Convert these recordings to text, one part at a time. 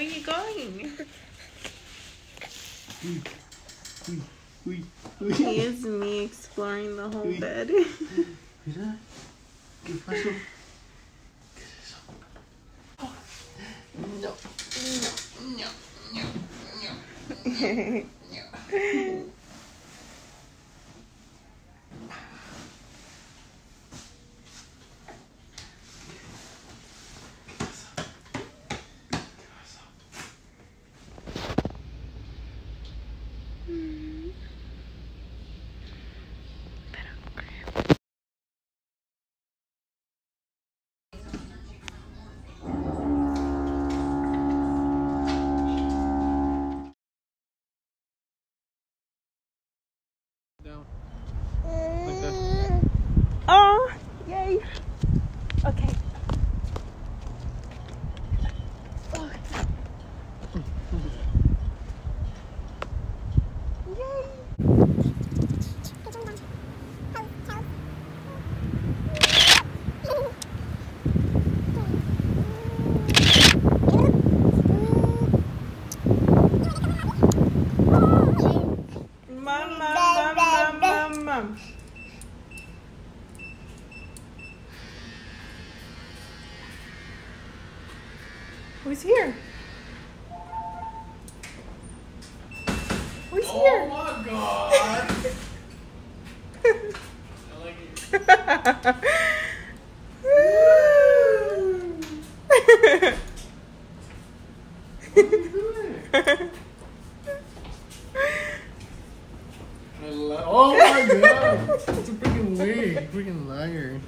Where are you going? Uy. Here's me exploring the whole bed. Mira. ¿Qué pasó? ¿Qué es eso? Oh. No, no, no, no, no, no. ¿Qué Okay. Oh my god! It's a freaking wig. Freaking liar.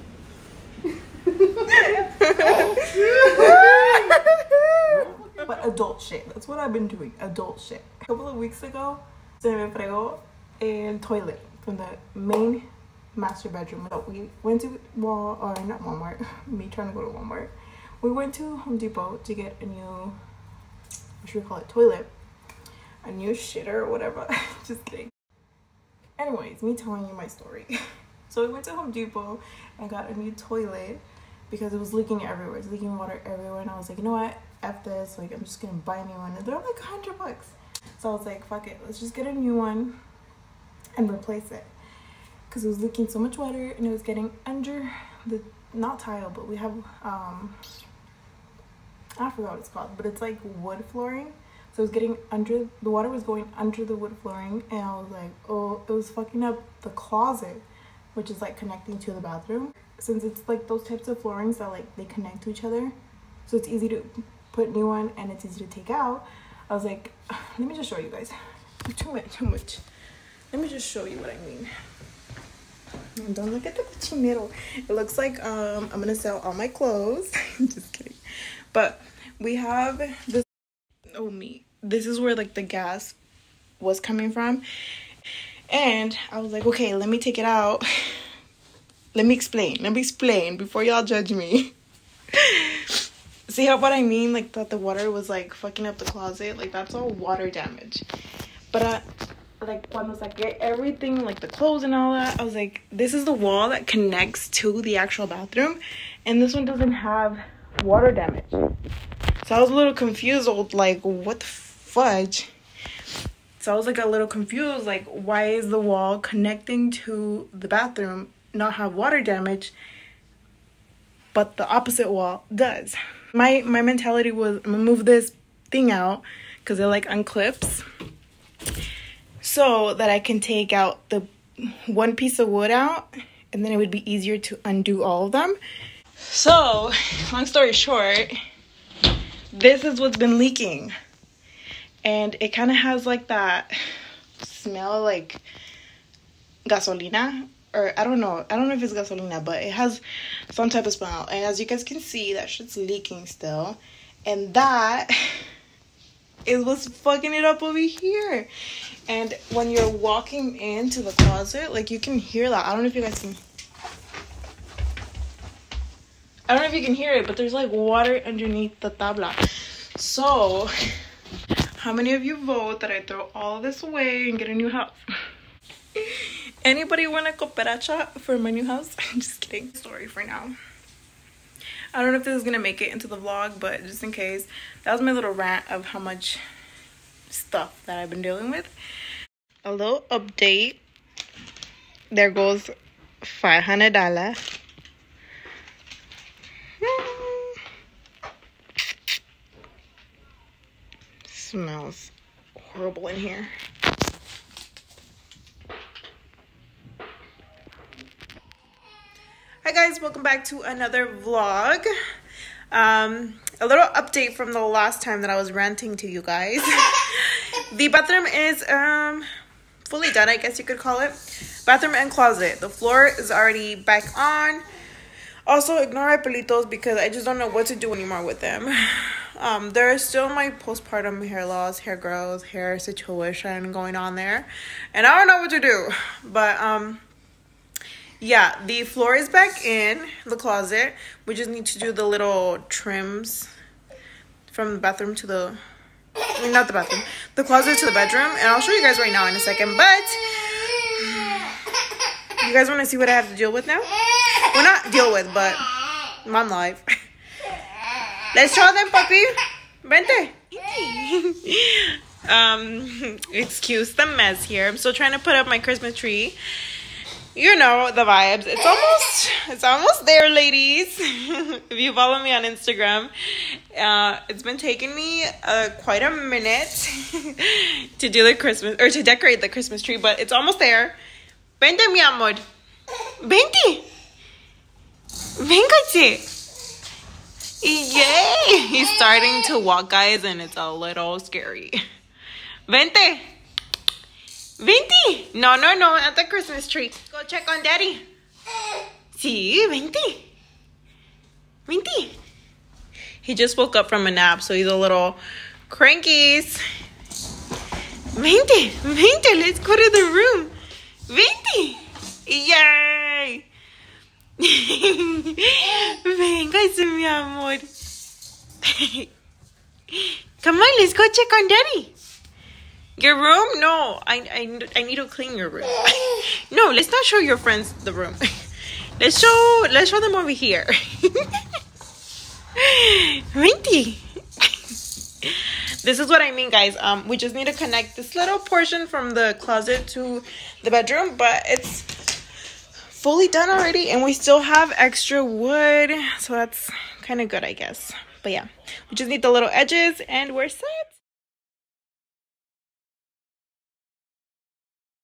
but adult shit. That's what I've been doing. Adult shit. A couple of weeks ago, se me fregó el toilet from the main master bedroom. We went to Wal or not Walmart. me trying to go to Walmart. We went to Home Depot to get a new what should we call it toilet, a new shitter or whatever. Just kidding. Anyways, me telling you my story. so we went to Home Depot and got a new toilet because it was leaking everywhere. It's leaking water everywhere. And I was like, you know what? F this. Like, I'm just gonna buy a new one. And they're like 100 bucks. So I was like, fuck it. Let's just get a new one and replace it. Because it was leaking so much water and it was getting under the, not tile, but we have, um, I forgot what it's called, but it's like wood flooring. So it was getting under, the water was going under the wood flooring. And I was like, oh, it was fucking up the closet, which is like connecting to the bathroom since it's like those types of floorings that like they connect to each other so it's easy to put new one and it's easy to take out i was like let me just show you guys too much too much let me just show you what i mean don't look at the middle. it looks like um i'm gonna sell all my clothes just kidding but we have this oh me this is where like the gas was coming from and i was like okay let me take it out let me explain. Let me explain before y'all judge me. See how what I mean? Like that the water was like fucking up the closet. Like that's all water damage. But uh, like cuando saqué everything, like the clothes and all that, I was like, this is the wall that connects to the actual bathroom, and this one doesn't have water damage. So I was a little confused. Like what the fudge? So I was like a little confused. Like why is the wall connecting to the bathroom not have water damage but the opposite wall does my my mentality was i'm gonna move this thing out because it like unclips so that i can take out the one piece of wood out and then it would be easier to undo all of them so long story short this is what's been leaking and it kind of has like that smell like gasolina or I don't know. I don't know if it's gasolina, but it has some type of smell. And as you guys can see, that shit's leaking still. And that is what's fucking it up over here. And when you're walking into the closet, like you can hear that. I don't know if you guys can. I don't know if you can hear it, but there's like water underneath the tabla. So, how many of you vote that I throw all this away and get a new house? Anybody want a cooperacha for my new house? I'm just kidding. Story for now. I don't know if this is gonna make it into the vlog, but just in case, that was my little rant of how much stuff that I've been dealing with. A little update. There goes five hundred dollar. Hmm. Smells horrible in here. Hi guys, welcome back to another vlog. Um, a little update from the last time that I was ranting to you guys. the bathroom is um fully done, I guess you could call it. Bathroom and closet. The floor is already back on. Also, ignore my pelitos because I just don't know what to do anymore with them. Um, there is still my postpartum hair loss, hair growth, hair situation going on there. And I don't know what to do. But um yeah, the floor is back in the closet. We just need to do the little trims from the bathroom to the not the bathroom, the closet to the bedroom. And I'll show you guys right now in a second. But you guys want to see what I have to deal with now? Well, not deal with, but mom live. Let's show them, puppy. Vente. um, excuse the mess here. I'm still trying to put up my Christmas tree. You know the vibes. It's almost it's almost there, ladies. if you follow me on Instagram, uh, it's been taking me uh, quite a minute to do the Christmas or to decorate the Christmas tree, but it's almost there. Vente, mi amor. Vente. Véngase. Yay! He's starting to walk, guys, and it's a little scary. Vente. Vente. No, no, no, at the Christmas tree. Go check on daddy. Sí, vente. Vente. He just woke up from a nap, so he's a little crankies. Vente, vente, let's go to the room. Vente. Yay! Véngase, mi amor. Come on, let's go check on daddy. Your room? No, I, I, I need to clean your room. no, let's not show your friends the room. let's show let's show them over here. Venti. this is what I mean, guys. Um, we just need to connect this little portion from the closet to the bedroom, but it's fully done already, and we still have extra wood, so that's kind of good, I guess. But yeah, we just need the little edges, and we're set.